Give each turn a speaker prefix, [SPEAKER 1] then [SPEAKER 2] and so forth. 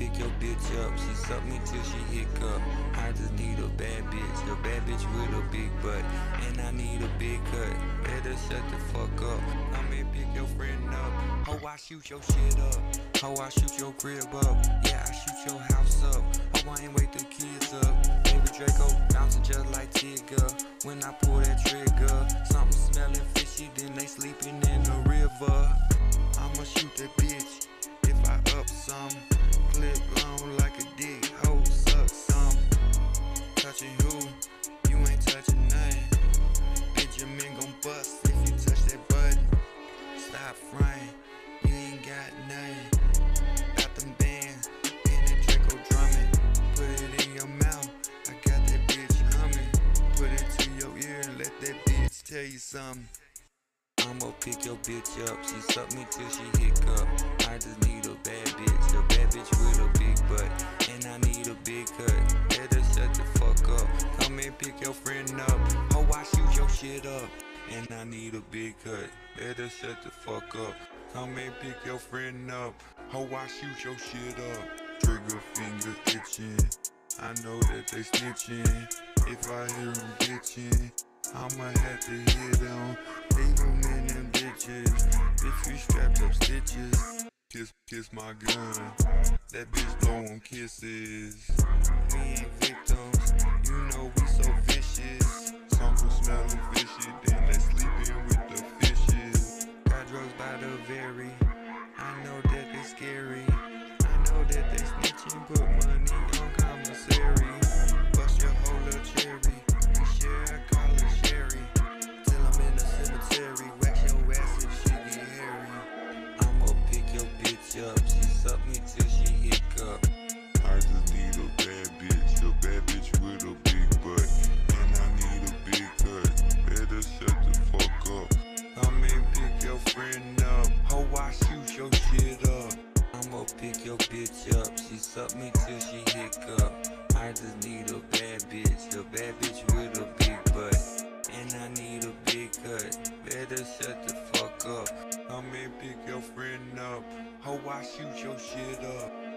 [SPEAKER 1] pick your bitch up. She suck me till she hiccup. I just need a bad bitch, a bad bitch with a big butt. And I need a big cut. Better shut the fuck up. Come and pick your friend up. Ho, I shoot your shit up. Ho, I shoot your crib up. Yeah, I shoot your house up. Ho, I ain't wake the kids up. Baby Draco bouncing just like Tigger. When I pull that trigger, something smelling fishy, then they sleeping in the river. Tell you something. I'ma pick your bitch up. She suck me till she hiccup. I just need a bad bitch, a bad bitch with a big butt, and I need a big cut. Better shut the fuck up. Come and pick your friend up. Ho, I shoot your shit up, and I need a big cut. Better shut the fuck up. Come and pick your friend up. Ho, I shoot your shit up. Trigger finger itching. I know that they snitching. If I hear them bitching, I'ma have to hit them. Leave them in them bitches. Bitch, we strapped up stitches. Kiss, kiss my gun. That bitch blow on kisses. We ain't victims. You know we so vicious. Something smelling fishy, then they sleepin' with the fishes. Got drugs by the very. I know that they scary. I know that they snitching, put money me till she hiccup.
[SPEAKER 2] I just need a bad bitch, a bad bitch with a big butt, and I need a big cut. Better shut the fuck up.
[SPEAKER 1] Come and pick your friend up. Ho, I shoot your shit up. I'ma pick your bitch up. She suck me till she hiccup. I just need a bad bitch, a bad bitch with a big butt. And I need a big cut. Better shut the and pick your friend up. Ho, I shoot your shit up.